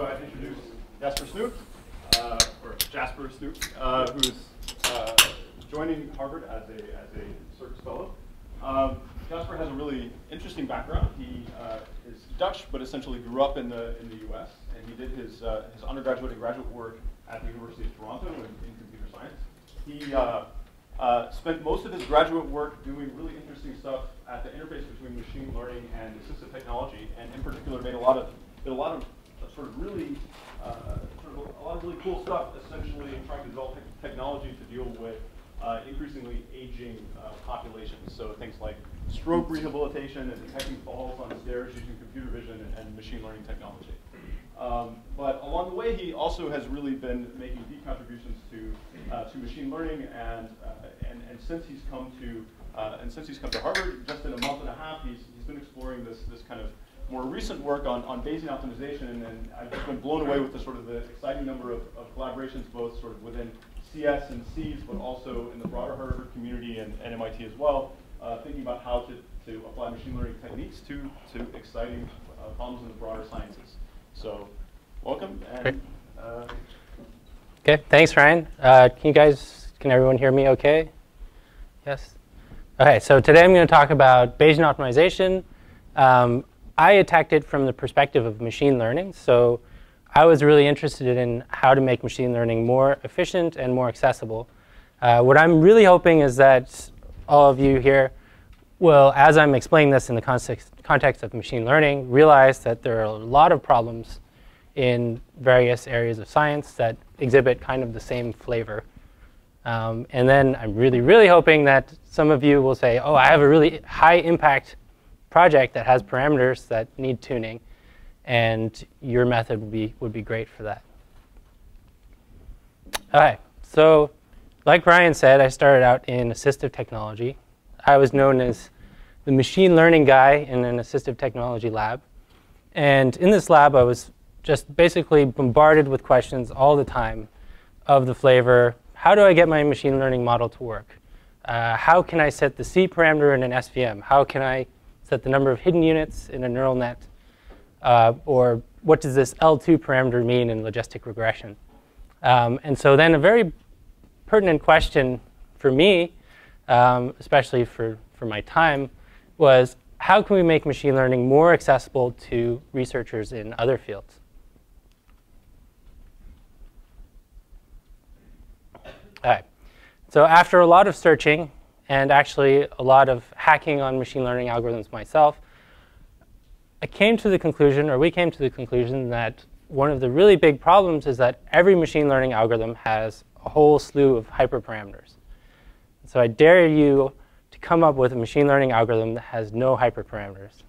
uh, introduce Jasper Snoek, uh, or Jasper Snoek, uh, who's uh, joining Harvard as a, as a CRCS Fellow. Um, Jasper has a really interesting background. He uh, is Dutch, but essentially grew up in the, in the US, and he did his, uh, his undergraduate and graduate work at the University of Toronto in, in computer science. He spent most of his graduate work doing really interesting stuff at the interface between machine learning and assistive technology, and in particular made a lot of did a lot of sort of really uh, sort of a lot of really cool stuff, essentially trying to develop te technology to deal with uh, increasingly aging uh, populations. So things like stroke rehabilitation and detecting falls on stairs using computer vision and, and machine learning technology. Um, but along the way, he also has really been making deep contributions to uh, to machine learning, and, uh, and and since he's come to uh, and since he's come to Harvard, just in a month and a half, he's he's been exploring this this kind of more recent work on, on Bayesian optimization, and, I've just been blown away with the sort of the exciting number of, of collaborations, both sort of within CS and Cs, but also in the broader Harvard community and, and MIT as well, uh, thinking about how to, to apply machine learning techniques to, to exciting uh, problems in the broader sciences. So welcome. And, uh, okay, thanks, Ryan. Uh, can you guys, can everyone hear me okay? Yes? Okay, so today I'm going to talk about Bayesian optimization. Um, I attacked it from the perspective of machine learning. So I was really interested in how to make machine learning more efficient and more accessible. Uh, what I'm really hoping is that all of you here will, as I'm explaining this in the context, context of machine learning, realize that there are a lot of problems in various areas of science that exhibit kind of the same flavor. Um, and then I'm really, really hoping that some of you will say, oh, I have a really high impact project that has parameters that need tuning. And your method would be, would be great for that. Okay, so like Ryan said, I started out in assistive technology. I was known as the machine learning guy in an assistive technology lab. And in this lab, I was just basically bombarded with questions all the time of the flavor, how do I get my machine learning model to work? Uh, how can I set the C parameter in an SVM? How can I set the number of hidden units in a neural net? Uh, or what does this L2 parameter mean in logistic regression? Um, and so then a very pertinent question for me, um, especially for, for my time, was how can we make machine learning more accessible to researchers in other fields? All right. So after a lot of searching and actually a lot of hacking on machine learning algorithms myself, I came to the conclusion, or we came to the conclusion, that one of the really big problems is that every machine learning algorithm has a whole slew of hyperparameters. So I dare you to come up with a machine learning algorithm that has no hyperparameters.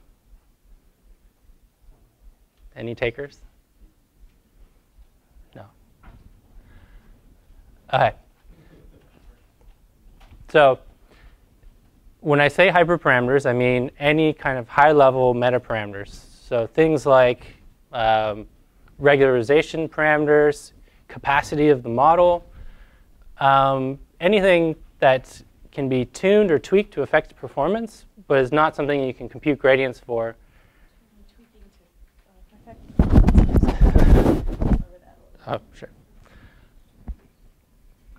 Any takers? No. Okay. So when I say hyperparameters, I mean any kind of high-level metaparameters. So things like um, regularization parameters, capacity of the model, um, anything that can be tuned or tweaked to affect performance, but is not something you can compute gradients for. oh, sure.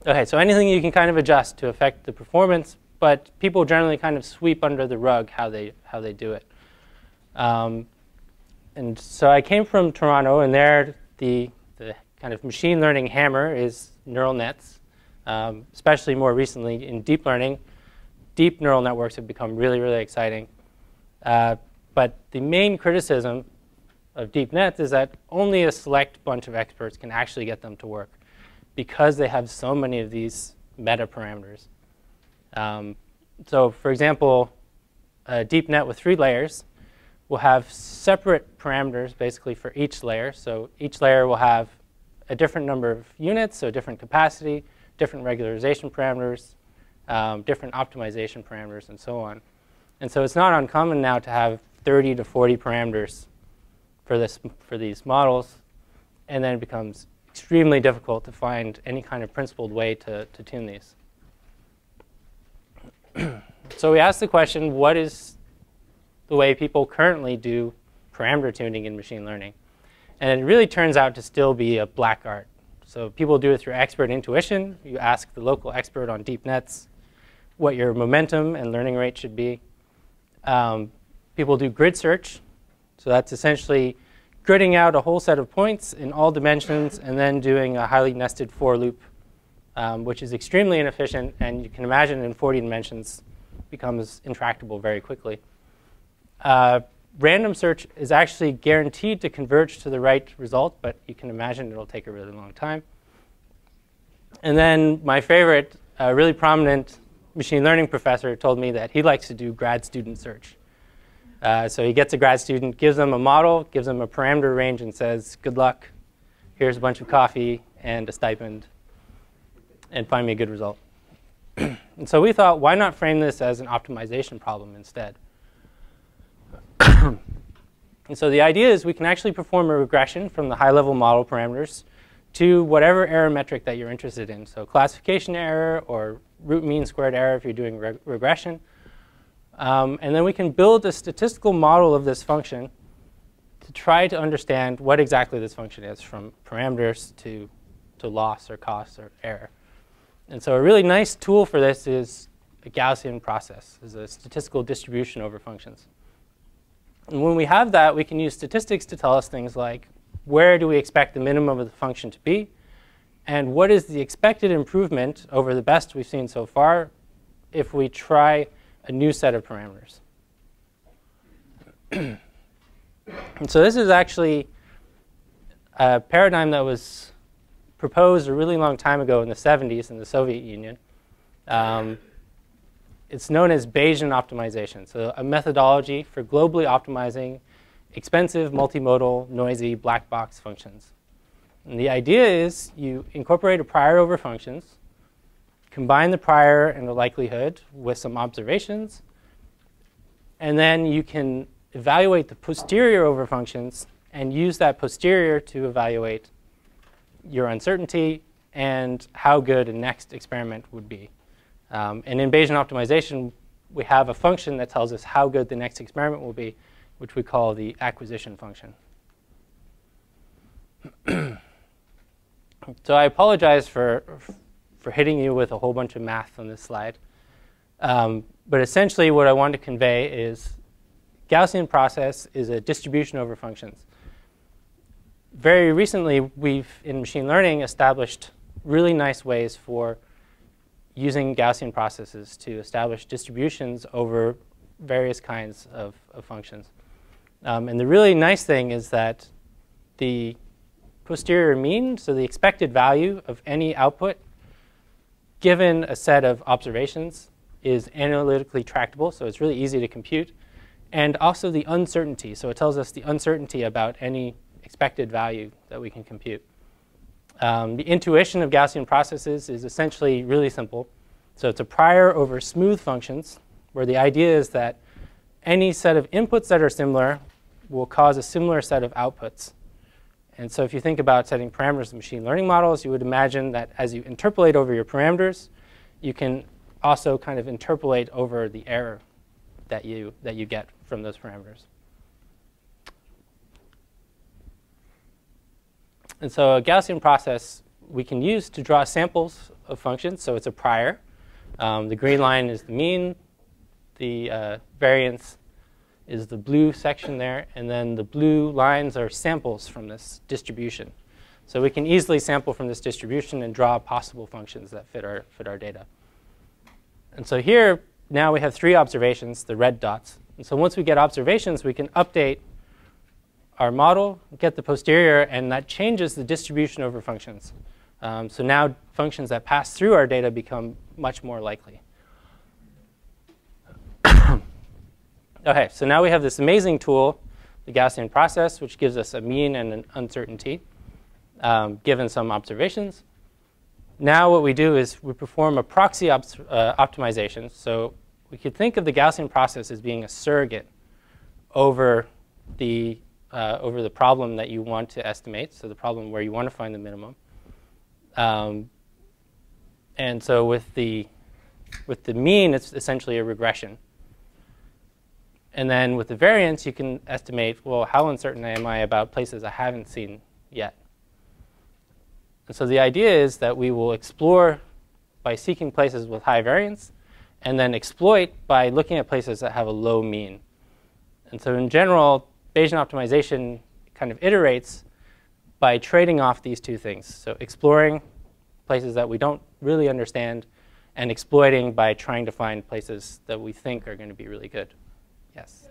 Okay, so anything you can kind of adjust to affect the performance, but people generally kind of sweep under the rug how they, how they do it. Um, and so I came from Toronto, and there the, the kind of machine learning hammer is neural nets um, especially more recently in deep learning. Deep neural networks have become really, really exciting. Uh, but the main criticism of deep nets is that only a select bunch of experts can actually get them to work because they have so many of these meta parameters. Um, so for example, a deep net with three layers will have separate parameters basically for each layer. So each layer will have a different number of units, so different capacity, different regularization parameters, um, different optimization parameters, and so on. And so it's not uncommon now to have 30 to 40 parameters for, this, for these models, and then it becomes extremely difficult to find any kind of principled way to, to tune these. So we asked the question, what is the way people currently do parameter tuning in machine learning? And it really turns out to still be a black art. So people do it through expert intuition. You ask the local expert on deep nets what your momentum and learning rate should be. Um, people do grid search. So that's essentially gridding out a whole set of points in all dimensions and then doing a highly nested for loop, um, which is extremely inefficient. And you can imagine in 40 dimensions becomes intractable very quickly. Uh, random search is actually guaranteed to converge to the right result, but you can imagine it'll take a really long time. And then my favorite, uh, really prominent machine learning professor told me that he likes to do grad student search. Uh, so he gets a grad student, gives them a model, gives them a parameter range, and says, good luck. Here's a bunch of coffee and a stipend, and find me a good result. and so we thought, why not frame this as an optimization problem instead? and so the idea is we can actually perform a regression from the high-level model parameters to whatever error metric that you're interested in. So classification error or root mean squared error if you're doing reg regression. Um, and then we can build a statistical model of this function to try to understand what exactly this function is from parameters to, to loss or cost or error. And so a really nice tool for this is a Gaussian process, is a statistical distribution over functions. And when we have that, we can use statistics to tell us things like where do we expect the minimum of the function to be, and what is the expected improvement over the best we've seen so far if we try a new set of parameters. and so this is actually a paradigm that was proposed a really long time ago in the 70s in the Soviet Union. Um, it's known as Bayesian optimization, so a methodology for globally optimizing expensive, multimodal, noisy black box functions. And the idea is you incorporate a prior over functions, combine the prior and the likelihood with some observations, and then you can evaluate the posterior over functions and use that posterior to evaluate your uncertainty and how good a next experiment would be. Um, and in Bayesian optimization, we have a function that tells us how good the next experiment will be, which we call the acquisition function. so I apologize for, for hitting you with a whole bunch of math on this slide. Um, but essentially what I want to convey is Gaussian process is a distribution over functions. Very recently, we've, in machine learning, established really nice ways for using Gaussian processes to establish distributions over various kinds of, of functions. Um, and the really nice thing is that the posterior mean, so the expected value of any output, given a set of observations, is analytically tractable, so it's really easy to compute. And also the uncertainty, so it tells us the uncertainty about any expected value that we can compute. Um, the intuition of Gaussian processes is essentially really simple. So it's a prior over smooth functions, where the idea is that any set of inputs that are similar will cause a similar set of outputs. And so if you think about setting parameters in machine learning models, you would imagine that as you interpolate over your parameters, you can also kind of interpolate over the error that you, that you get from those parameters. And so a Gaussian process we can use to draw samples of functions. So it's a prior. Um, the green line is the mean. The uh, variance is the blue section there. And then the blue lines are samples from this distribution. So we can easily sample from this distribution and draw possible functions that fit our, fit our data. And so here, now we have three observations, the red dots. And so once we get observations, we can update our model, get the posterior, and that changes the distribution over functions. Um, so now functions that pass through our data become much more likely. okay, so now we have this amazing tool, the Gaussian process, which gives us a mean and an uncertainty um, given some observations. Now what we do is we perform a proxy uh, optimization. So we could think of the Gaussian process as being a surrogate over the uh, over the problem that you want to estimate, so the problem where you want to find the minimum. Um, and so with the, with the mean, it's essentially a regression. And then with the variance, you can estimate, well, how uncertain am I about places I haven't seen yet? And so the idea is that we will explore by seeking places with high variance, and then exploit by looking at places that have a low mean. And so in general, Bayesian optimization kind of iterates by trading off these two things. So exploring places that we don't really understand and exploiting by trying to find places that we think are going to be really good. Yes?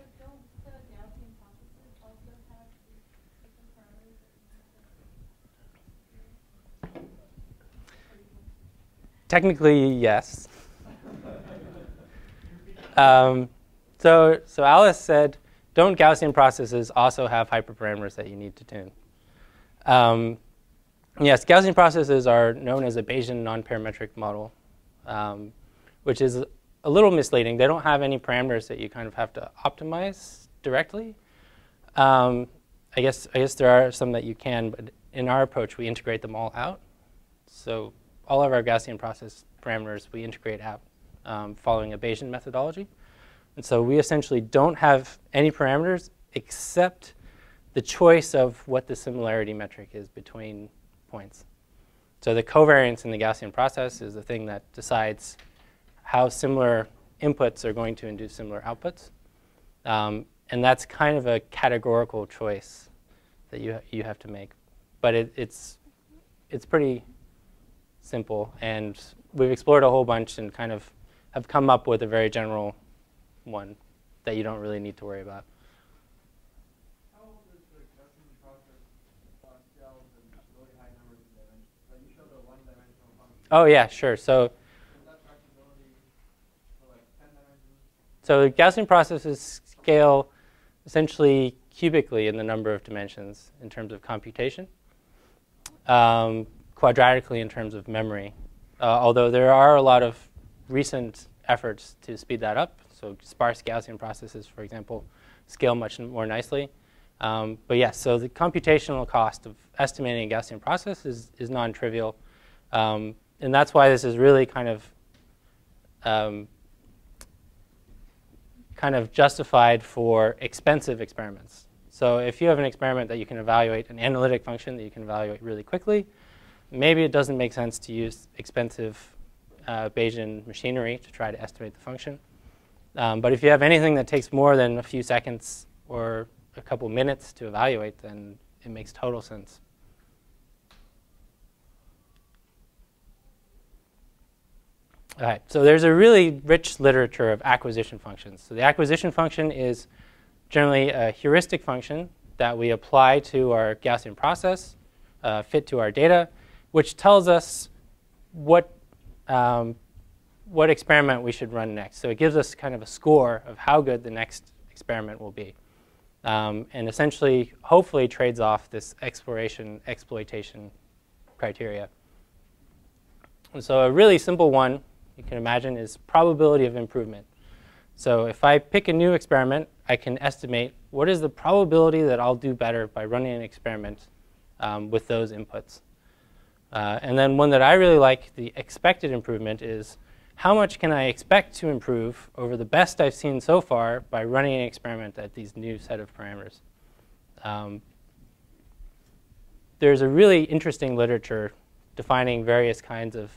Technically, yes. um, so, so Alice said, don't Gaussian processes also have hyperparameters that you need to tune? Um, yes, Gaussian processes are known as a Bayesian non-parametric model, um, which is a little misleading. They don't have any parameters that you kind of have to optimize directly. Um, I guess I guess there are some that you can, but in our approach, we integrate them all out. So all of our Gaussian process parameters we integrate out um, following a Bayesian methodology. And so we essentially don't have any parameters except the choice of what the similarity metric is between points. So the covariance in the Gaussian process is the thing that decides how similar inputs are going to induce similar outputs. Um, and that's kind of a categorical choice that you, you have to make. But it, it's, it's pretty simple. And we've explored a whole bunch and kind of have come up with a very general one that you don't really need to worry about. Oh yeah, sure. So, so Gaussian processes scale essentially cubically in the number of dimensions in terms of computation. Um, quadratically in terms of memory. Uh, although there are a lot of recent efforts to speed that up. So sparse Gaussian processes, for example, scale much more nicely. Um, but yes, so the computational cost of estimating a Gaussian process is, is non-trivial. Um, and that's why this is really kind of um, kind of justified for expensive experiments. So if you have an experiment that you can evaluate, an analytic function that you can evaluate really quickly, maybe it doesn't make sense to use expensive uh, Bayesian machinery to try to estimate the function. Um, but if you have anything that takes more than a few seconds or a couple minutes to evaluate, then it makes total sense. All right, so there's a really rich literature of acquisition functions. So the acquisition function is generally a heuristic function that we apply to our Gaussian process, uh, fit to our data, which tells us what, um, what experiment we should run next. So it gives us kind of a score of how good the next experiment will be. Um, and essentially, hopefully, trades off this exploration exploitation criteria. And so a really simple one you can imagine is probability of improvement. So if I pick a new experiment, I can estimate what is the probability that I'll do better by running an experiment um, with those inputs. Uh, and then one that I really like, the expected improvement, is how much can I expect to improve over the best I've seen so far by running an experiment at these new set of parameters. Um, there's a really interesting literature defining various kinds of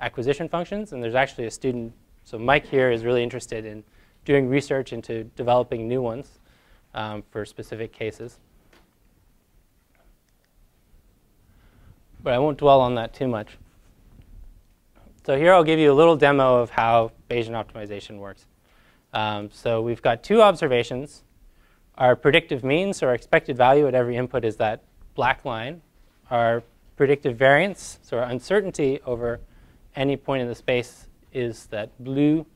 acquisition functions, and there's actually a student, so Mike here is really interested in doing research into developing new ones um, for specific cases. but I won't dwell on that too much. So here I'll give you a little demo of how Bayesian optimization works. Um, so we've got two observations. Our predictive mean, so our expected value at every input is that black line. Our predictive variance, so our uncertainty over any point in the space is that blue,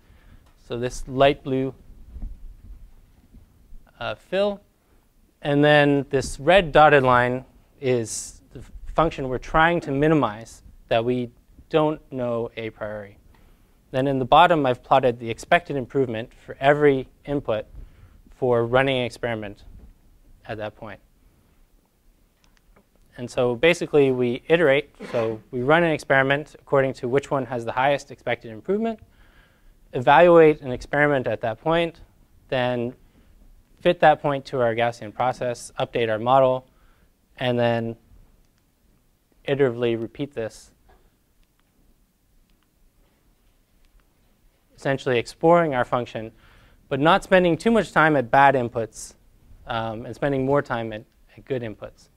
so this light blue uh, fill. And then this red dotted line is the function we're trying to minimize that we don't know a priori. Then in the bottom, I've plotted the expected improvement for every input for running an experiment at that point. And so basically, we iterate. So we run an experiment according to which one has the highest expected improvement, evaluate an experiment at that point, then fit that point to our Gaussian process, update our model, and then iteratively repeat this. Essentially exploring our function, but not spending too much time at bad inputs um, and spending more time at, at good inputs.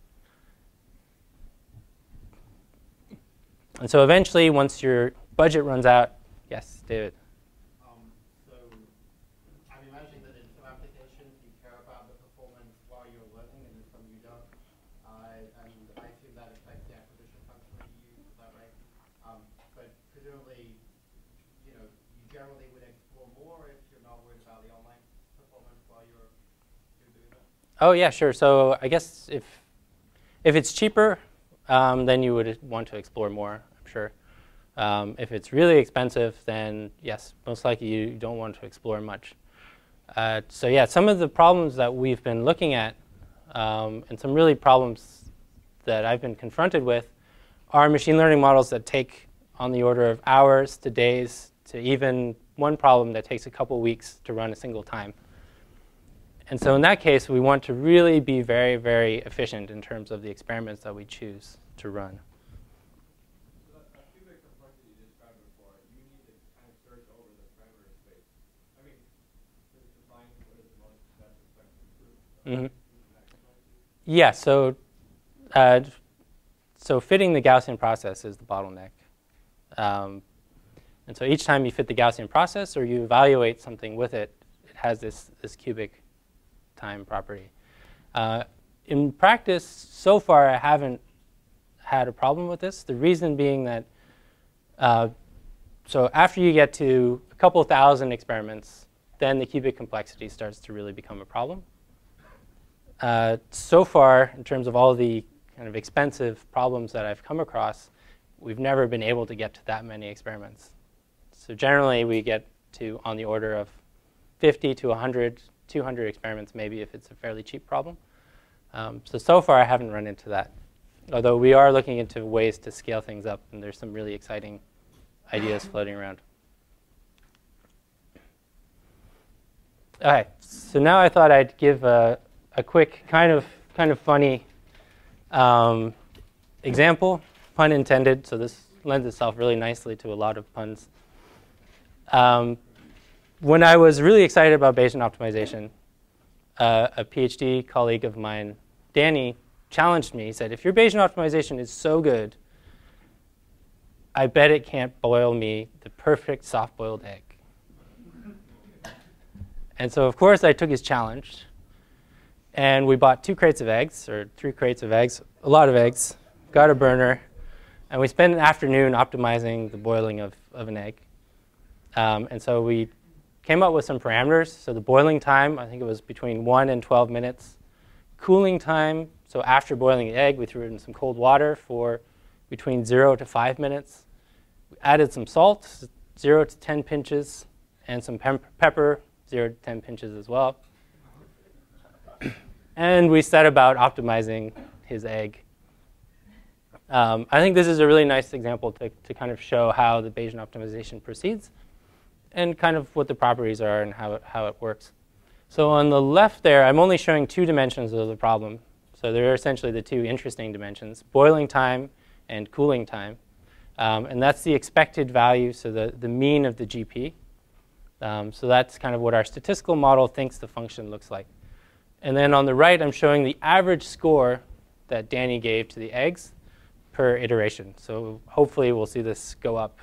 And so eventually, once your budget runs out, yes, David. Um, so I'm imagining that in some applications you care about the performance while you're learning, and in some you don't. Uh, and I assume that affects the acquisition function that you use. Is that right? Um, but presumably, you know, you generally would explore more if you're not worried about the online performance while you're you're doing that. Oh yeah, sure. So I guess if if it's cheaper, um, then you would want to explore more. I'm sure. Um, if it's really expensive, then yes, most likely you don't want to explore much. Uh, so yeah, some of the problems that we've been looking at, um, and some really problems that I've been confronted with, are machine learning models that take on the order of hours to days to even one problem that takes a couple weeks to run a single time. And so in that case, we want to really be very, very efficient in terms of the experiments that we choose to run. Group. Mhm. Yeah, so uh, so fitting the Gaussian process is the bottleneck. Um, and so each time you fit the Gaussian process or you evaluate something with it, it has this, this cubic time property. Uh, in practice, so far, I haven't had a problem with this. The reason being that, uh, so after you get to a couple thousand experiments, then the cubic complexity starts to really become a problem. Uh, so far, in terms of all the kind of expensive problems that I've come across, we've never been able to get to that many experiments. So generally, we get to on the order of 50 to 100, 200 experiments, maybe if it's a fairly cheap problem. Um, so so far, I haven't run into that. Although we are looking into ways to scale things up, and there's some really exciting ideas floating around. Okay, so now I thought I'd give a, a quick, kind of, kind of funny um, example, pun intended. So this lends itself really nicely to a lot of puns. Um, when I was really excited about Bayesian optimization, uh, a PhD colleague of mine, Danny, challenged me. He said, if your Bayesian optimization is so good, I bet it can't boil me the perfect soft-boiled egg. And so, of course, I took his challenge. And we bought two crates of eggs, or three crates of eggs, a lot of eggs, got a burner, and we spent an afternoon optimizing the boiling of, of an egg. Um, and so we came up with some parameters. So the boiling time, I think it was between 1 and 12 minutes. Cooling time, so after boiling the egg, we threw it in some cold water for between 0 to 5 minutes. We added some salt, 0 to 10 pinches, and some pepper, 0 to 10 pinches as well. and we set about optimizing his egg. Um, I think this is a really nice example to, to kind of show how the Bayesian optimization proceeds and kind of what the properties are and how it, how it works. So on the left there, I'm only showing two dimensions of the problem. So they're essentially the two interesting dimensions, boiling time and cooling time. Um, and that's the expected value, so the, the mean of the GP. Um, so that's kind of what our statistical model thinks the function looks like. And then on the right, I'm showing the average score that Danny gave to the eggs per iteration. So hopefully we'll see this go up.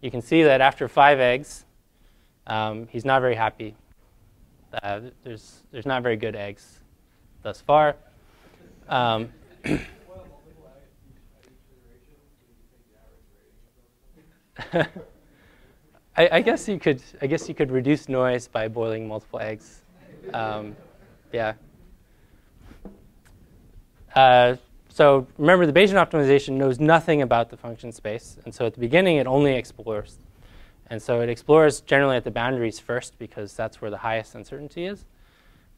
You can see that after five eggs, um, he's not very happy. Uh, there's, there's not very good eggs thus far. Um, I, I, guess you could. I guess you could reduce noise by boiling multiple eggs. Um, yeah. Uh, so remember, the Bayesian optimization knows nothing about the function space, and so at the beginning it only explores. And so it explores generally at the boundaries first because that's where the highest uncertainty is.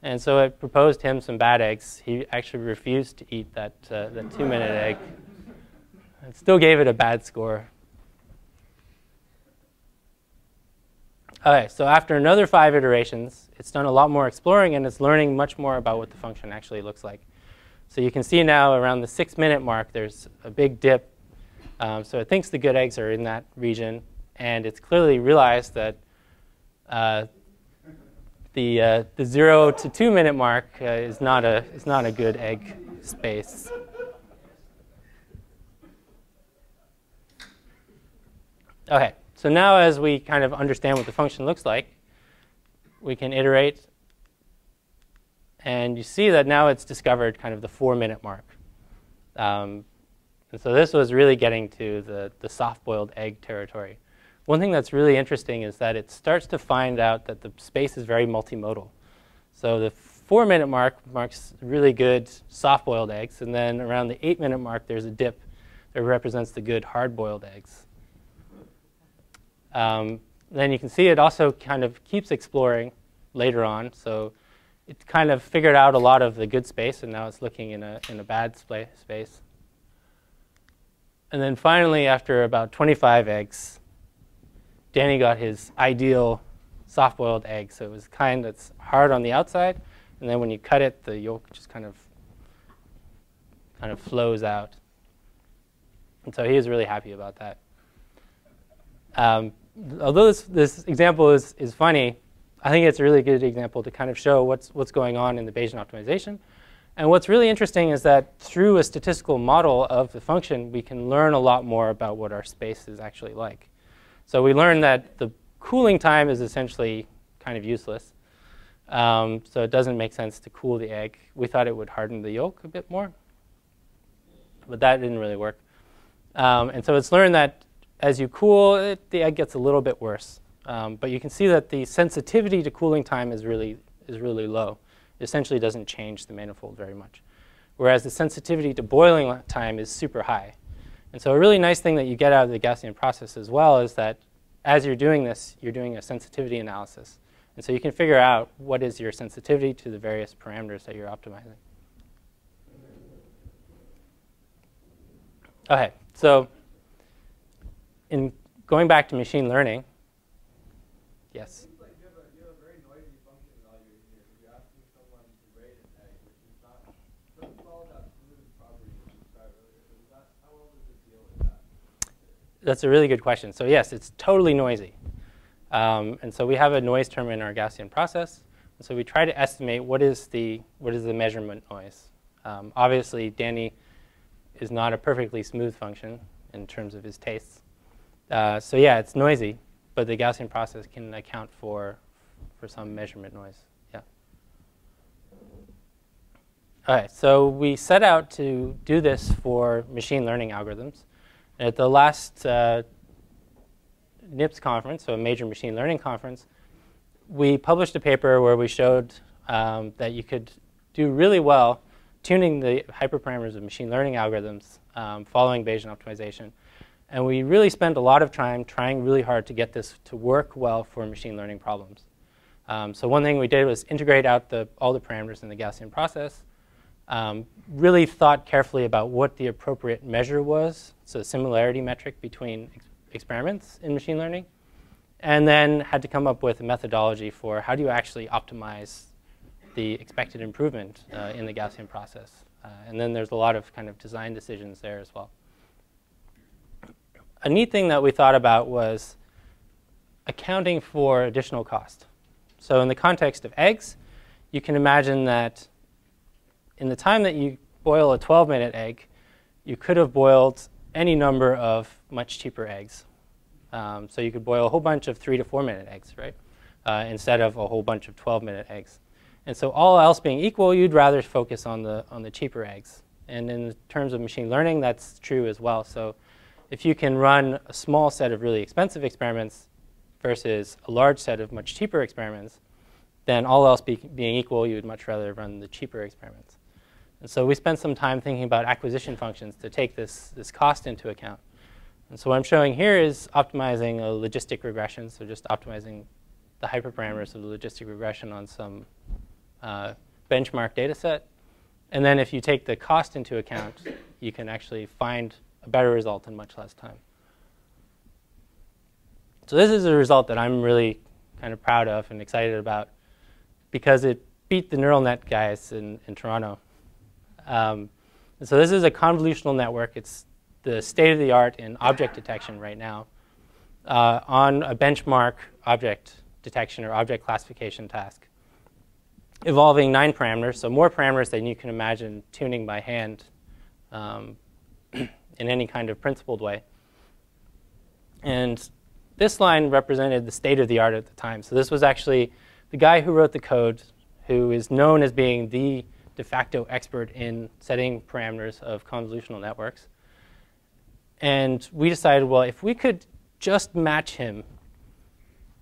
And so it proposed him some bad eggs. He actually refused to eat that, uh, that two-minute egg. It still gave it a bad score. Okay, so after another five iterations, it's done a lot more exploring and it's learning much more about what the function actually looks like. So you can see now around the six minute mark, there's a big dip. Um, so it thinks the good eggs are in that region, and it's clearly realized that uh, the, uh, the zero to two minute mark uh, is, not a, is not a good egg space. Okay, so now as we kind of understand what the function looks like, we can iterate. And you see that now it's discovered kind of the four minute mark. Um, and so this was really getting to the, the soft boiled egg territory. One thing that's really interesting is that it starts to find out that the space is very multimodal. So the four minute mark marks really good soft boiled eggs, and then around the eight minute mark, there's a dip that represents the good hard boiled eggs. Um, then you can see it also kind of keeps exploring later on. So it kind of figured out a lot of the good space, and now it's looking in a, in a bad space. And then finally, after about 25 eggs, Danny got his ideal soft-boiled egg. So it was kind that's hard on the outside, and then when you cut it, the yolk just kind of kind of flows out. And so he was really happy about that. Um, although this, this example is, is funny, I think it's a really good example to kind of show what's, what's going on in the Bayesian optimization. And what's really interesting is that through a statistical model of the function, we can learn a lot more about what our space is actually like. So we learned that the cooling time is essentially kind of useless. Um, so it doesn't make sense to cool the egg. We thought it would harden the yolk a bit more, but that didn't really work. Um, and so it's learned that as you cool it, the egg gets a little bit worse. Um, but you can see that the sensitivity to cooling time is really, is really low. It essentially doesn't change the manifold very much. Whereas the sensitivity to boiling time is super high. And so a really nice thing that you get out of the Gaussian process as well is that as you're doing this, you're doing a sensitivity analysis. And so you can figure out what is your sensitivity to the various parameters that you're optimizing. Okay, so in going back to machine learning, yes? Seems like you have a, you have a very noisy function evaluation here. You're asking someone to rate an egg, which is not, doesn't follow that smooth property you described earlier. So is that, how well does it deal with that? That's a really good question. So yes, it's totally noisy. Um, and so we have a noise term in our Gaussian process. And so we try to estimate what is the, what is the measurement noise. Um, obviously, Danny is not a perfectly smooth function in terms of his tastes. Uh, so yeah, it's noisy, but the Gaussian process can account for, for some measurement noise. Yeah. All right, so we set out to do this for machine learning algorithms. At the last uh, NIPS conference, so a major machine learning conference, we published a paper where we showed um, that you could do really well tuning the hyperparameters of machine learning algorithms um, following Bayesian optimization and we really spent a lot of time trying really hard to get this to work well for machine learning problems. Um, so one thing we did was integrate out the, all the parameters in the Gaussian process, um, really thought carefully about what the appropriate measure was, so similarity metric between ex experiments in machine learning, and then had to come up with a methodology for how do you actually optimize the expected improvement uh, in the Gaussian process. Uh, and then there's a lot of kind of design decisions there as well a neat thing that we thought about was accounting for additional cost. So in the context of eggs, you can imagine that in the time that you boil a 12-minute egg, you could have boiled any number of much cheaper eggs. Um, so you could boil a whole bunch of three to four minute eggs, right? Uh, instead of a whole bunch of 12 minute eggs. And so all else being equal, you'd rather focus on the, on the cheaper eggs. And in terms of machine learning, that's true as well. So if you can run a small set of really expensive experiments versus a large set of much cheaper experiments, then all else be being equal, you would much rather run the cheaper experiments. And so we spent some time thinking about acquisition functions to take this, this cost into account. And so what I'm showing here is optimizing a logistic regression, so just optimizing the hyperparameters of the logistic regression on some uh, benchmark data set. And then if you take the cost into account, you can actually find a better result in much less time. So this is a result that I'm really kind of proud of and excited about because it beat the neural net guys in, in Toronto. Um, so this is a convolutional network. It's the state of the art in object detection right now uh, on a benchmark object detection or object classification task involving nine parameters, so more parameters than you can imagine tuning by hand um, in any kind of principled way. And this line represented the state of the art at the time. So this was actually the guy who wrote the code, who is known as being the de facto expert in setting parameters of convolutional networks. And we decided, well, if we could just match him,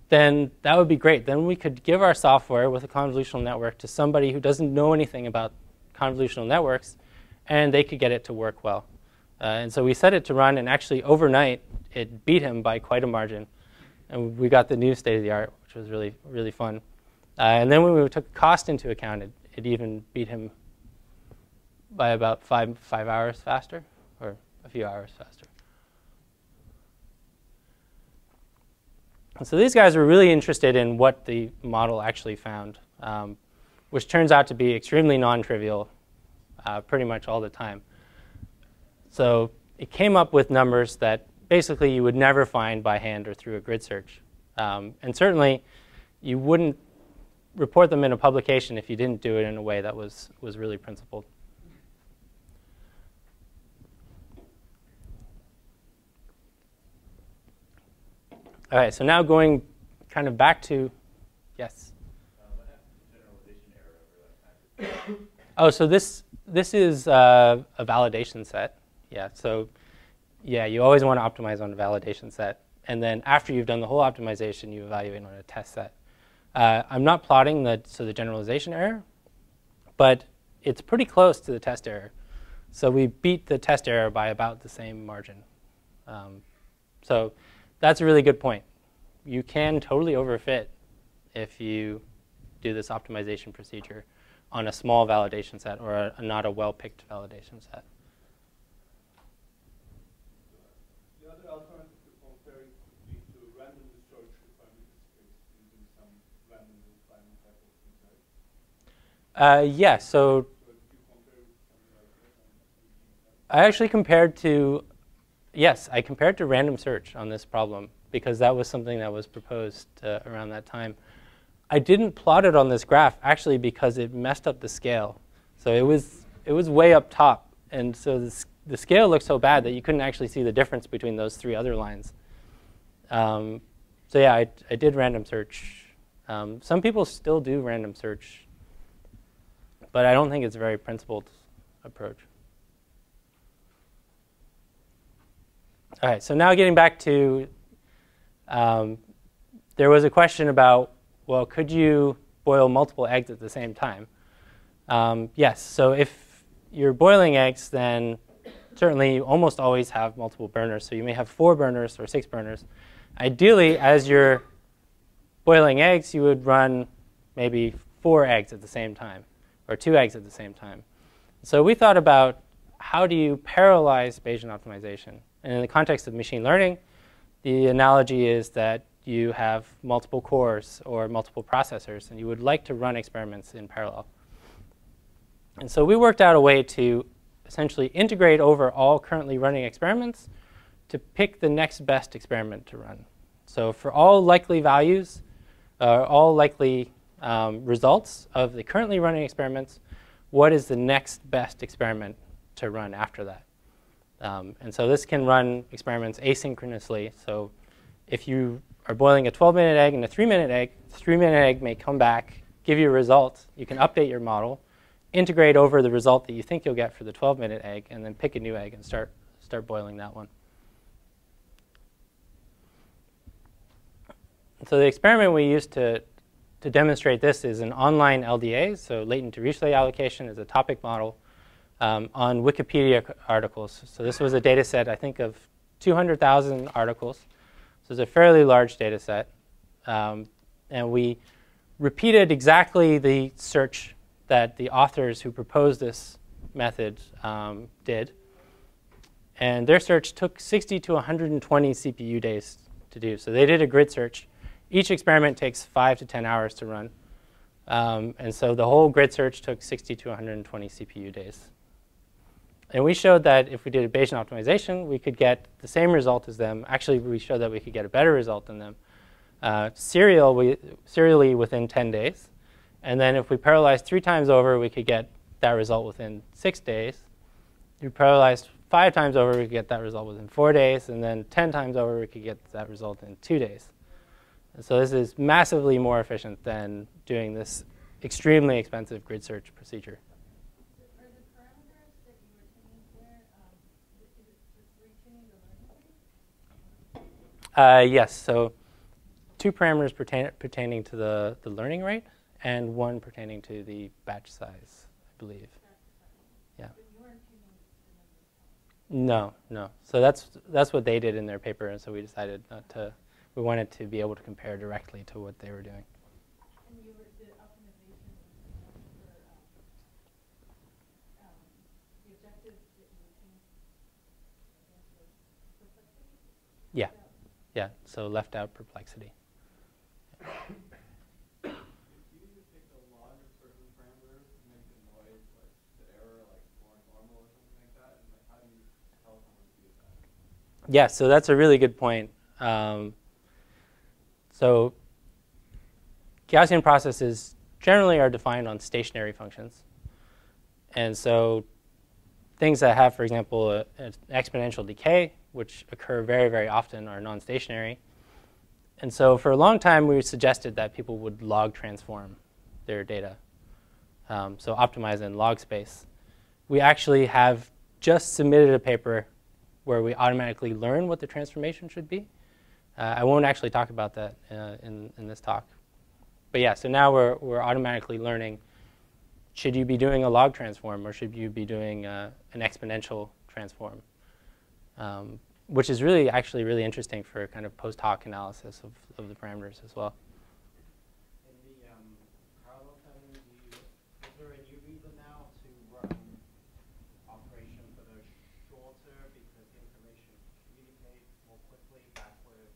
then that would be great. Then we could give our software with a convolutional network to somebody who doesn't know anything about convolutional networks, and they could get it to work well. Uh, and so we set it to run, and actually overnight, it beat him by quite a margin. And we got the new state of the art, which was really, really fun. Uh, and then when we took cost into account, it, it even beat him by about five, five hours faster, or a few hours faster. And so these guys were really interested in what the model actually found, um, which turns out to be extremely non-trivial uh, pretty much all the time. So it came up with numbers that basically you would never find by hand or through a grid search. Um, and certainly you wouldn't report them in a publication if you didn't do it in a way that was, was really principled. All right, so now going kind of back to, yes? oh, so this, this is uh, a validation set. Yeah, so yeah, you always want to optimize on a validation set. And then after you've done the whole optimization, you evaluate on a test set. Uh, I'm not plotting the, so the generalization error, but it's pretty close to the test error. So we beat the test error by about the same margin. Um, so that's a really good point. You can totally overfit if you do this optimization procedure on a small validation set or a, not a well-picked validation set. The other alternative to compare it would be to randomly search refinement space using some random refinement type of things, right? Uh, yeah, so I actually compared to, yes, I compared to random search on this problem because that was something that was proposed uh, around that time. I didn't plot it on this graph actually because it messed up the scale. So it was, it was way up top. And so this, the scale looked so bad that you couldn't actually see the difference between those three other lines. Um, so yeah, I, I did random search. Um, some people still do random search, but I don't think it's a very principled approach. All right, so now getting back to, um, there was a question about, well, could you boil multiple eggs at the same time? Um, yes, so if you're boiling eggs, then certainly you almost always have multiple burners. So you may have four burners or six burners. Ideally, as you're boiling eggs, you would run maybe four eggs at the same time, or two eggs at the same time. So we thought about how do you parallelize Bayesian optimization? And in the context of machine learning, the analogy is that you have multiple cores or multiple processors, and you would like to run experiments in parallel. And so we worked out a way to essentially integrate over all currently running experiments to pick the next best experiment to run. So for all likely values, uh, all likely um, results of the currently running experiments, what is the next best experiment to run after that? Um, and so this can run experiments asynchronously. So if you are boiling a 12-minute egg and a 3-minute egg, the 3-minute egg may come back, give you a result. You can update your model, integrate over the result that you think you'll get for the 12-minute egg, and then pick a new egg and start, start boiling that one. So the experiment we used to, to demonstrate this is an online LDA, so latent Dirichlet allocation is a topic model um, on Wikipedia articles. So this was a data set, I think, of 200,000 articles. So it's a fairly large data set. Um, and we repeated exactly the search that the authors who proposed this method um, did. And their search took 60 to 120 CPU days to do. So they did a grid search each experiment takes five to 10 hours to run. Um, and so the whole grid search took 60 to 120 CPU days. And we showed that if we did a Bayesian optimization, we could get the same result as them. Actually, we showed that we could get a better result than them. Uh, serial, we, serially within 10 days. And then if we parallelized three times over, we could get that result within six days. If we parallelized five times over, we could get that result within four days. And then 10 times over, we could get that result in two days. And so this is massively more efficient than doing this extremely expensive grid search procedure. Uh, yes, so two parameters pertain, pertaining to the, the learning rate and one pertaining to the batch size, I believe. Yeah. No, no. So that's, that's what they did in their paper, and so we decided not to, we wanted to be able to compare directly to what they were doing. And you were, the optimization was for, um, um, the objective that you were tuning, I guess, was perplexity? Yeah, yeah, so left out perplexity. Do you just take the log of certain parameters and make the noise, like, the error, like, more normal or something like that? And like, how do you tell someone to use that? Yeah, so that's a really good point. Um, so Gaussian processes generally are defined on stationary functions. And so things that have, for example, an exponential decay, which occur very, very often, are non-stationary. And so for a long time, we suggested that people would log transform their data. Um, so optimize in log space. We actually have just submitted a paper where we automatically learn what the transformation should be. Uh, I won't actually talk about that uh, in, in this talk. But yeah, so now we're, we're automatically learning, should you be doing a log transform or should you be doing uh, an exponential transform? Um, which is really actually really interesting for kind of post hoc analysis of, of the parameters as well. In the um, parallel setting, do you, is there a new reason now to run operations that are shorter because the information communicates more quickly back with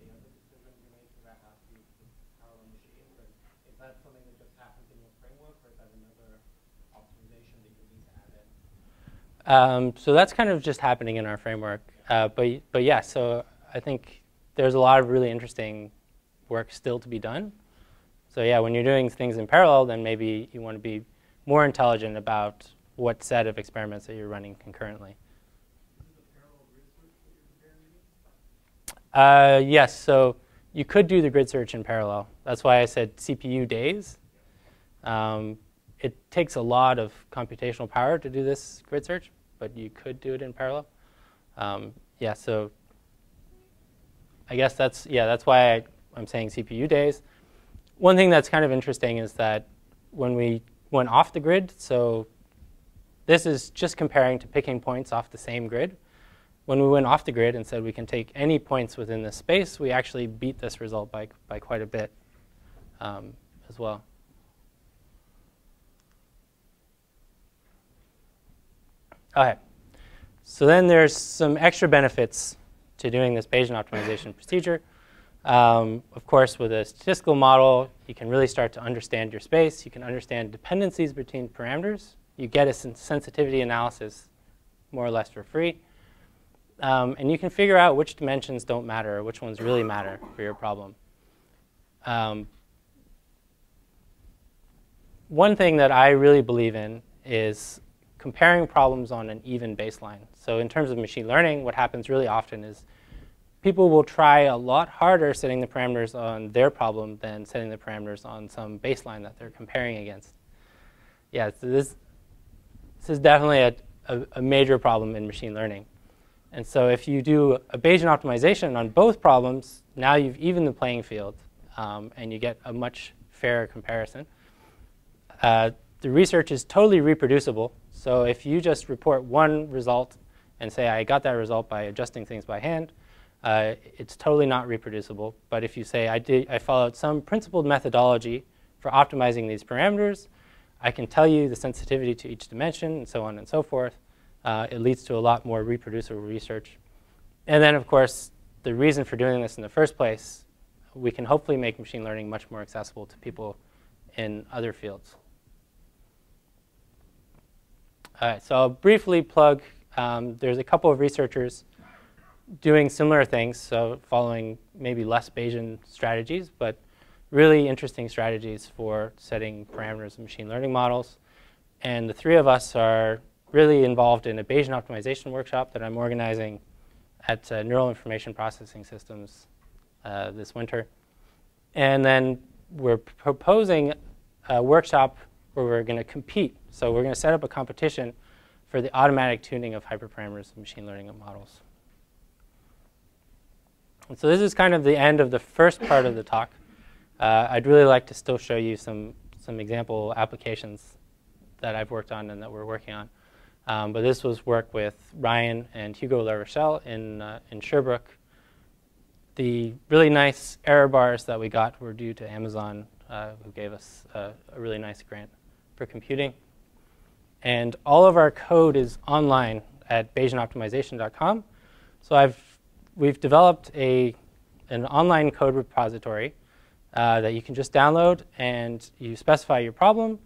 the other decision you're making that has to be with parallel machines? And is that something that just happens in your framework, or is that another optimization that you need to add in? Um, so that's kind of just happening in our framework. Uh, but, but yeah, so I think there's a lot of really interesting work still to be done. So yeah, when you're doing things in parallel, then maybe you want to be more intelligent about what set of experiments that you're running concurrently. Uh, yes, so you could do the grid search in parallel. That's why I said CPU days. Um, it takes a lot of computational power to do this grid search, but you could do it in parallel. Um, yeah, so I guess that's yeah, that's why I, I'm saying CPU days. One thing that's kind of interesting is that when we went off the grid, so this is just comparing to picking points off the same grid. When we went off the grid and said we can take any points within this space, we actually beat this result by, by quite a bit um, as well. Okay. So then there's some extra benefits to doing this Bayesian optimization procedure. Um, of course, with a statistical model, you can really start to understand your space. You can understand dependencies between parameters. You get a sen sensitivity analysis more or less for free. Um, and you can figure out which dimensions don't matter or which ones really matter for your problem. Um, one thing that I really believe in is comparing problems on an even baseline. So in terms of machine learning, what happens really often is people will try a lot harder setting the parameters on their problem than setting the parameters on some baseline that they're comparing against. Yeah, so this, this is definitely a, a, a major problem in machine learning. And so if you do a Bayesian optimization on both problems, now you've evened the playing field um, and you get a much fairer comparison. Uh, the research is totally reproducible. So if you just report one result and say, I got that result by adjusting things by hand, uh, it's totally not reproducible. But if you say, I, did, I followed some principled methodology for optimizing these parameters, I can tell you the sensitivity to each dimension and so on and so forth. Uh, it leads to a lot more reproducible research. And then, of course, the reason for doing this in the first place we can hopefully make machine learning much more accessible to people in other fields. All right, so I'll briefly plug, um, there's a couple of researchers doing similar things, so following maybe less Bayesian strategies, but really interesting strategies for setting parameters of machine learning models. And the three of us are really involved in a Bayesian optimization workshop that I'm organizing at uh, Neural Information Processing Systems uh, this winter. And then we're proposing a workshop where we're going to compete. So we're going to set up a competition for the automatic tuning of hyperparameters of machine learning models. And so this is kind of the end of the first part of the talk. Uh, I'd really like to still show you some, some example applications that I've worked on and that we're working on. Um, but this was work with Ryan and Hugo Larochelle in, uh, in Sherbrooke. The really nice error bars that we got were due to Amazon, uh, who gave us a really nice grant for computing. And all of our code is online at BayesianOptimization.com. So I've, we've developed a, an online code repository uh, that you can just download, and you specify your problem,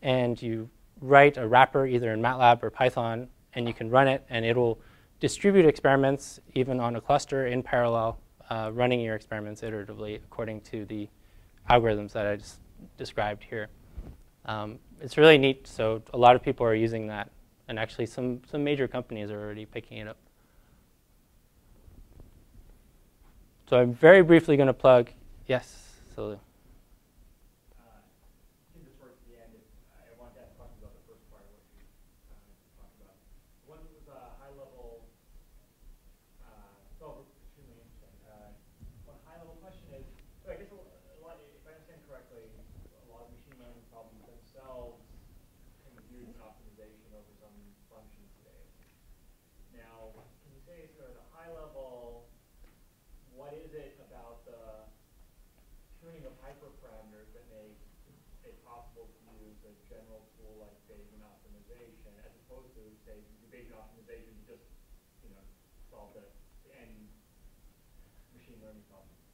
and you write a wrapper either in MATLAB or Python, and you can run it, and it'll distribute experiments even on a cluster in parallel, uh, running your experiments iteratively according to the algorithms that I just described here. Um, it's really neat, so a lot of people are using that, and actually some, some major companies are already picking it up. So I'm very briefly going to plug, yes,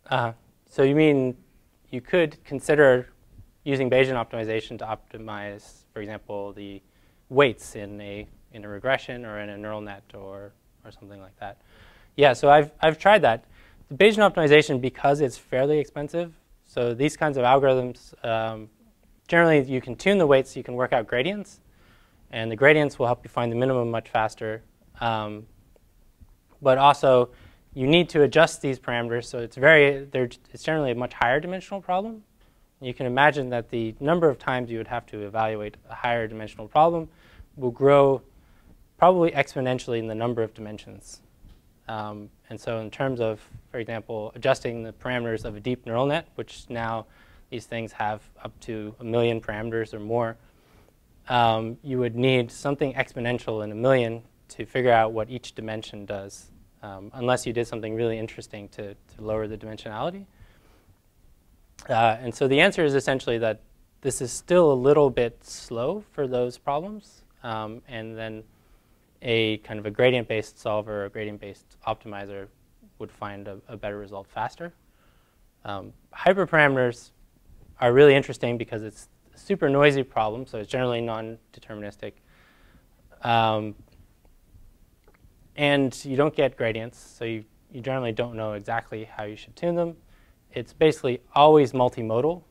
Sylvia. Uh, so you mean you could consider using Bayesian optimization to optimize, for example, the weights in a in a regression or in a neural net or or something like that. Yeah, so I've I've tried that. The Bayesian optimization because it's fairly expensive. So these kinds of algorithms, um, generally you can tune the weights, you can work out gradients, and the gradients will help you find the minimum much faster. Um, but also you need to adjust these parameters. So it's very, it's generally a much higher dimensional problem. You can imagine that the number of times you would have to evaluate a higher dimensional problem will grow probably exponentially in the number of dimensions. Um, and so in terms of, for example, adjusting the parameters of a deep neural net, which now these things have up to a million parameters or more, um, you would need something exponential in a million to figure out what each dimension does um, unless you did something really interesting to, to lower the dimensionality. Uh, and so the answer is essentially that this is still a little bit slow for those problems. Um, and then a kind of a gradient-based solver or gradient-based optimizer would find a, a, better result faster. Um, hyperparameters are really interesting because it's a super noisy problem, so it's generally non-deterministic. Um, and you don't get gradients, so you, you generally don't know exactly how you should tune them. It's basically always multimodal,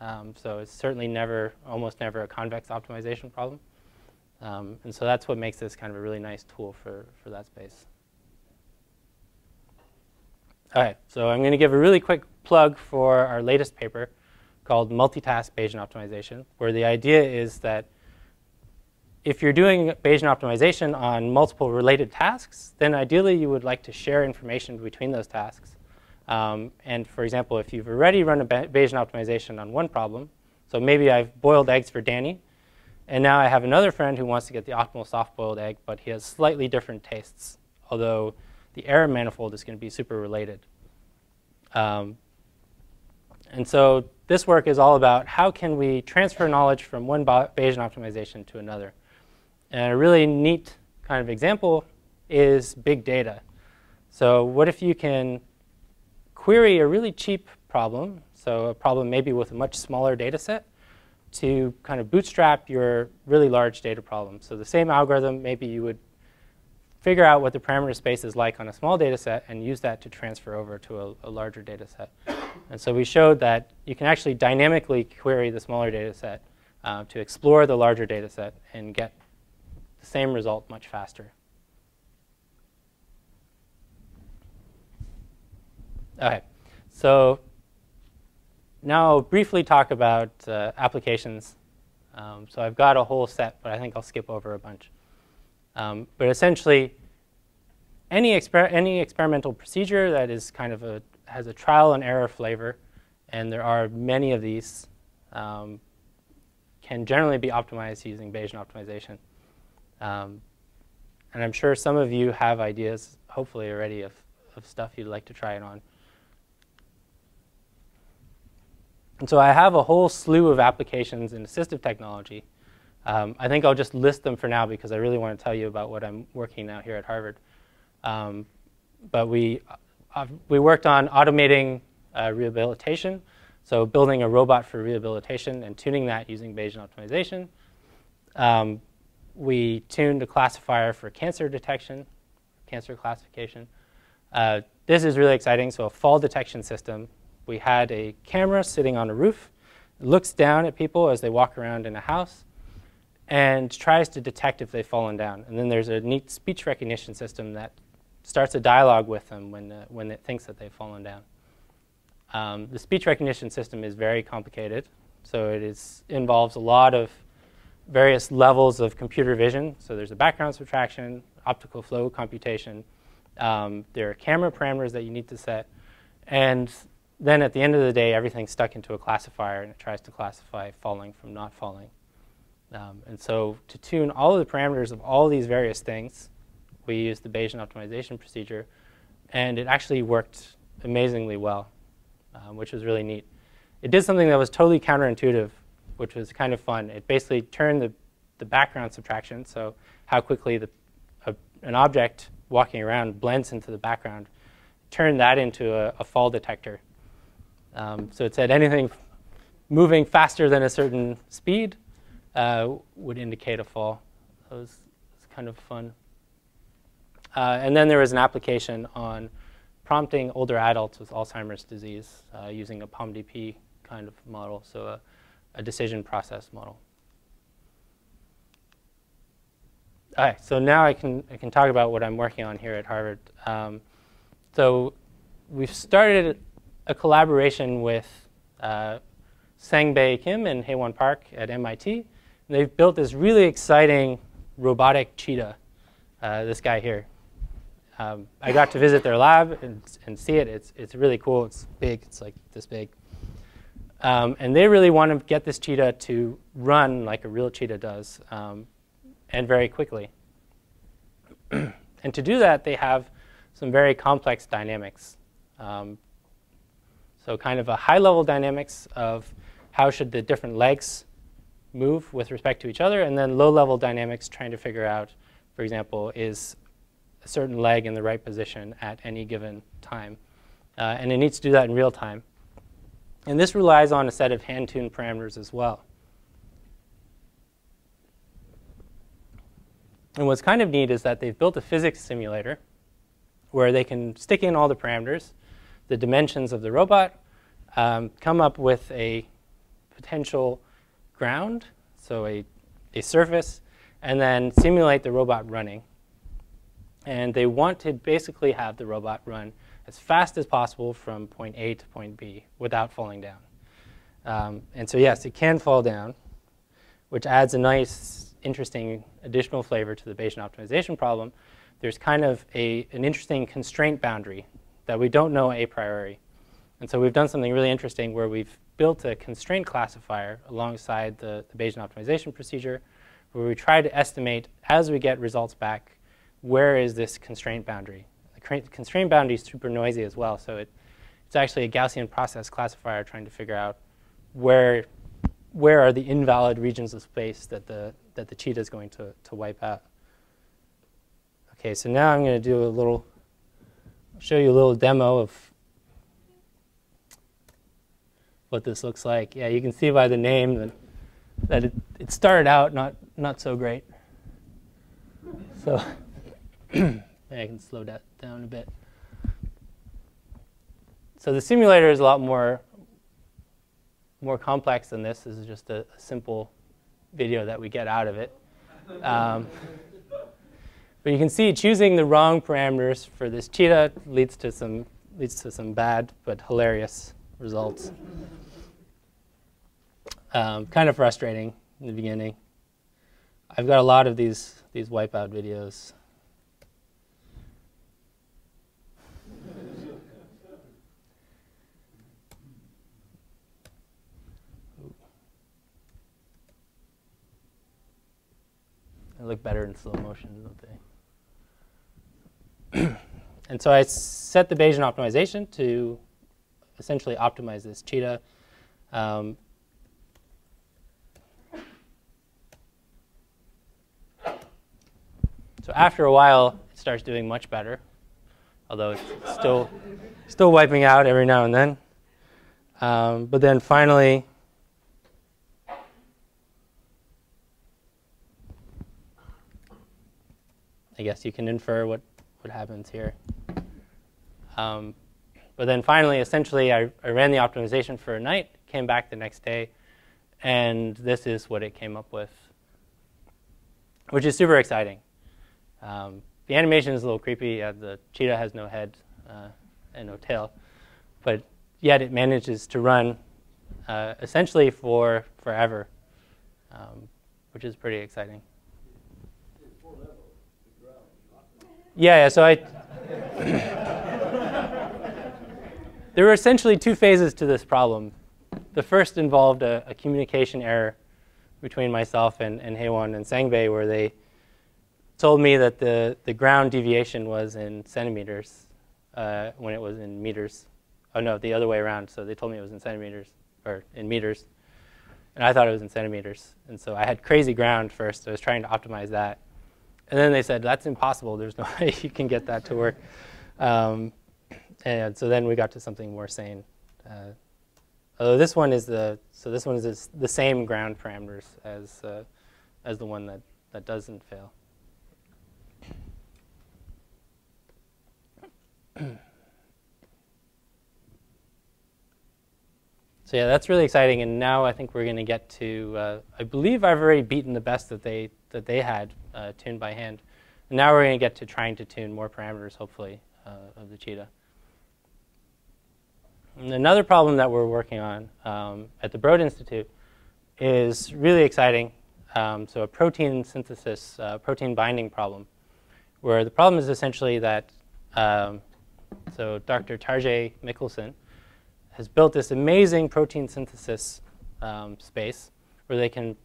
um, so it's certainly never, almost never a convex optimization problem. Um, and so that's what makes this kind of a really nice tool for, for that space. All right, so I'm going to give a really quick plug for our latest paper called Multitask Bayesian Optimization, where the idea is that if you're doing Bayesian optimization on multiple related tasks, then ideally you would like to share information between those tasks. Um, and for example, if you've already run a Bayesian optimization on one problem, so maybe I've boiled eggs for Danny, and now I have another friend who wants to get the optimal soft-boiled egg, but he has slightly different tastes, although the error manifold is going to be super related. Um, and so this work is all about how can we transfer knowledge from one Bayesian optimization to another. And a really neat kind of example is big data. So what if you can query a really cheap problem, so a problem maybe with a much smaller data set, to kind of bootstrap your really large data problem. So the same algorithm, maybe you would figure out what the parameter space is like on a small data set and use that to transfer over to a, a larger data set. And so we showed that you can actually dynamically query the smaller data set uh, to explore the larger data set and get the same result much faster. Okay, so now I'll briefly talk about uh, applications. Um, so I've got a whole set, but I think I'll skip over a bunch. Um, but essentially, any, exper any experimental procedure that is kind of a, has a trial and error flavor, and there are many of these, um, can generally be optimized using Bayesian optimization. Um, and I'm sure some of you have ideas, hopefully already, of, of stuff you'd like to try it on. And so I have a whole slew of applications in assistive technology. Um, I think I'll just list them for now because I really want to tell you about what I'm working now here at Harvard. Um, but we, uh, we worked on automating uh, rehabilitation, so building a robot for rehabilitation and tuning that using Bayesian optimization. Um, we tuned a classifier for cancer detection, cancer classification. Uh, this is really exciting, so a fall detection system we had a camera sitting on a roof, it looks down at people as they walk around in a house, and tries to detect if they've fallen down. And then there's a neat speech recognition system that starts a dialogue with them when, uh, when it thinks that they've fallen down. Um, the speech recognition system is very complicated, so it is, involves a lot of various levels of computer vision. So there's a background subtraction, optical flow computation. Um, there are camera parameters that you need to set. And then at the end of the day, everything's stuck into a classifier and it tries to classify falling from not falling. Um, and so to tune all of the parameters of all these various things, we used the Bayesian optimization procedure, and it actually worked amazingly well, um, which was really neat. It did something that was totally counterintuitive, which was kind of fun. It basically turned the, the background subtraction, so how quickly the, a, an object walking around blends into the background, turned that into a, a fall detector. Um, so it said anything moving faster than a certain speed uh, would indicate a fall. That was, was kind of fun. Uh, and then there was an application on prompting older adults with Alzheimer's disease uh, using a POMDP kind of model, so a, a decision process model. All right, so now I can, I can talk about what I'm working on here at Harvard. Um, so we've started a collaboration with uh, Sangbae Kim and Haewon Park at MIT. They've built this really exciting robotic cheetah, uh, this guy here. Um, I got to visit their lab and, and, see it. It's, it's really cool. It's big. It's like this big. Um, and they really want to get this cheetah to run like a real cheetah does, um, and very quickly. and to do that, they have some very complex dynamics. Um, so kind of a high-level dynamics of how should the different legs move with respect to each other, and then low-level dynamics trying to figure out, for example, is a certain leg in the right position at any given time. Uh, and it needs to do that in real time. And this relies on a set of hand-tuned parameters as well. And what's kind of neat is that they've built a physics simulator where they can stick in all the parameters the dimensions of the robot, um, come up with a potential ground, so a, a surface, and then simulate the robot running. And they want to basically have the robot run as fast as possible from point A to point B without falling down. Um, and so yes, it can fall down, which adds a nice, interesting additional flavor to the Bayesian optimization problem. There's kind of a, an interesting constraint boundary that we don't know a priori. And so we've done something really interesting where we've built a constraint classifier alongside the, the Bayesian optimization procedure where we try to estimate, as we get results back, where is this constraint boundary. The constraint boundary is super noisy as well, so it, it's actually a Gaussian process classifier trying to figure out where, where are the invalid regions of space that the, that the cheetah is going to, to wipe out. Okay, so now I'm going to do a little show you a little demo of what this looks like. Yeah, you can see by the name that, that it, it started out not, not so great. So I can slow that down a bit. So the simulator is a lot more more complex than this. This is just a, a simple video that we get out of it. Um, but you can see choosing the wrong parameters for this cheetah leads to some leads to some bad but hilarious results. Um, kind of frustrating in the beginning. I've got a lot of these these wipeout videos. They look better in slow motion, don't they? and so I set the Bayesian optimization to essentially optimize this cheetah. Um, so after a while, it starts doing much better, although it's still still wiping out every now and then. Um, but then finally, I guess you can infer what, what happens here. Um, but then finally, essentially, I, I ran the optimization for a night, came back the next day, and this is what it came up with, which is super exciting. Um, the animation is a little creepy. Uh, the cheetah has no head uh, and no tail, but yet it manages to run uh, essentially for forever, um, which is pretty exciting. Yeah, yeah. So I. there were essentially two phases to this problem. The first involved a, a communication error between myself and, and Haewon and Sangbae, where they told me that the, the ground deviation was in centimeters uh, when it was in meters. Oh no, the other way around. So they told me it was in centimeters or in meters, and I thought it was in centimeters. And so I had crazy ground first. I was trying to optimize that, and then they said, that's impossible. There's no way you can get that to work. Um, and so then we got to something more sane. Uh, although this one is the, so this one is the same ground parameters as, uh, as the one that, that doesn't fail. So yeah, that's really exciting. And now I think we're going to get to, uh, I believe I've already beaten the best that they, that they had uh, tuned by hand. And now we're going to get to trying to tune more parameters, hopefully, uh, of the cheetah. And another problem that we're working on um, at the Broad Institute is really exciting. Um, so a protein synthesis, uh, protein binding problem, where the problem is essentially that, um, so Dr. Tarjei Mikkelsen has built this amazing protein synthesis um, space where they can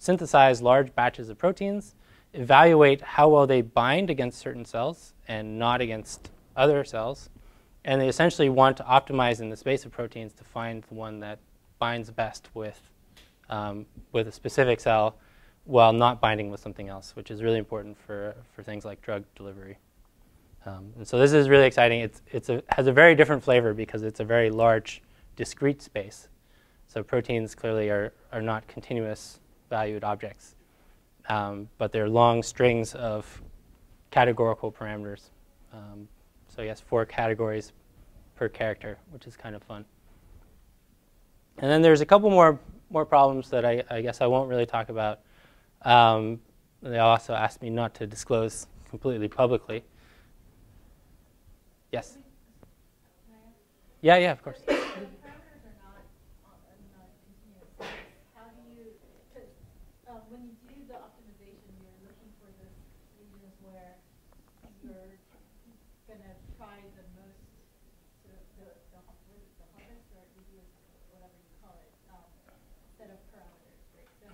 synthesize large batches of proteins evaluate how well they bind against certain cells and not against other cells. And they essentially want to optimize in the space of proteins to find the one that binds best with, um, with a specific cell while not binding with something else, which is really important for, for things like drug delivery. Um, and so this is really exciting. It's, it's a, has a very different flavor because it's a very large, discrete space. So proteins clearly are, are not continuous valued objects um, but they're long strings of categorical parameters. Um, so yes, four categories per character, which is kind of fun. And then there's a couple more more problems that I, I guess I won't really talk about. Um, they also asked me not to disclose completely publicly. Yes. Yeah, yeah, of course.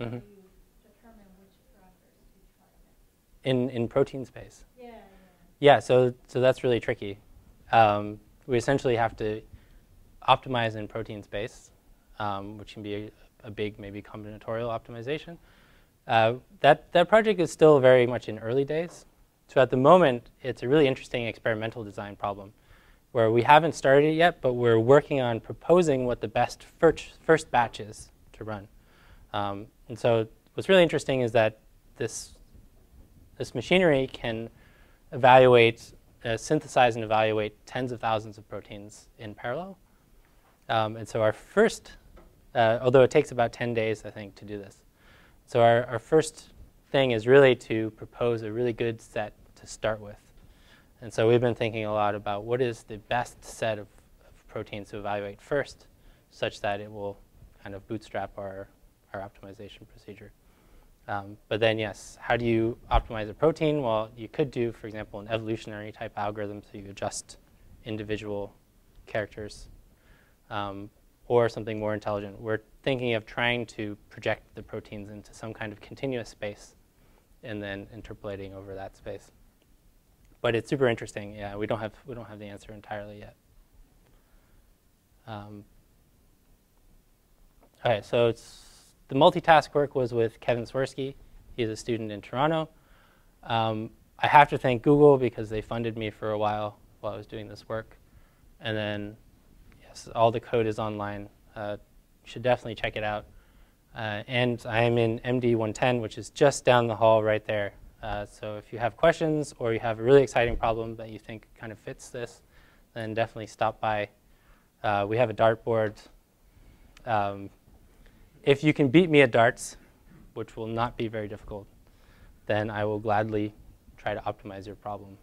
Mm-hmm. In, in protein space. Yeah, yeah. Yeah, so, so that's really tricky. Um, we essentially have to optimize in protein space, um, which can be a, a, big, maybe combinatorial optimization. Uh, that, that project is still very much in early days. So at the moment, it's a really interesting experimental design problem where we haven't started it yet, but we're working on proposing what the best first, first batch is to run. Um, and so what's really interesting is that this, this machinery can evaluate, uh, synthesize and evaluate tens of thousands of proteins in parallel. Um, and so our first, uh, although it takes about 10 days, I think, to do this. So our, our first thing is really to propose a really good set to start with. And so we've been thinking a lot about what is the best set of, of proteins to evaluate first, such that it will kind of bootstrap our, our optimization procedure. Um, but then, yes, how do you optimize a protein? Well, you could do, for example, an evolutionary type algorithm, so you adjust individual characters, um, or something more intelligent. We're thinking of trying to project the proteins into some kind of continuous space and then interpolating over that space but it's super interesting. Yeah, we don't have we don't have the answer entirely yet. Um, all right, so it's the multitask work was with Kevin Swersky. He's a student in Toronto. Um, I have to thank Google because they funded me for a while while I was doing this work. And then, yes, all the code is online. Uh, you should definitely check it out. Uh, and I am in MD 110, which is just down the hall right there. Uh, so if you have questions or you have a really exciting problem that you think kind of fits this, then definitely stop by. Uh, we have a dartboard. Um, if you can beat me at darts, which will not be very difficult, then I will gladly try to optimize your problem.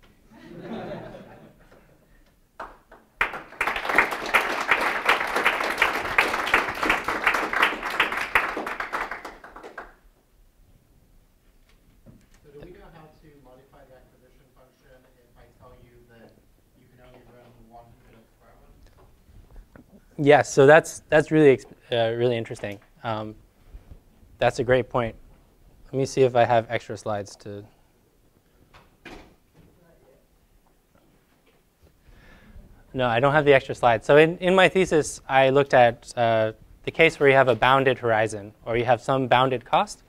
Yes, so that's that's really uh, really interesting. Um, that's a great point. Let me see if I have extra slides to. No, I don't have the extra slides. So in, in my thesis, I looked at uh, the case where you have a bounded horizon or you have some bounded cost.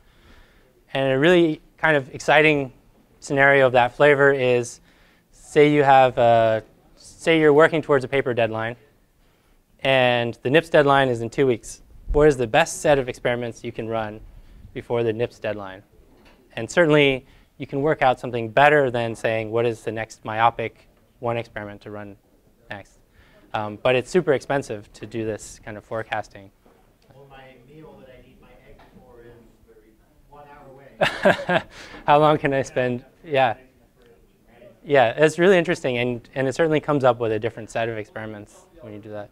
And a really kind of exciting scenario of that flavor is, say you have, a, say you're working towards a paper deadline and the NIPS deadline is in two weeks. What is the best set of experiments you can run before the NIPS deadline? And certainly, you can work out something better than saying, what is the next myopic one experiment to run next? Um, but it's super expensive to do this kind of forecasting. Well, my meal that I need my egg for is one hour away. How long can I spend? Yeah. Yeah, it's really interesting, and, and it certainly comes up with a different set of experiments when you do that.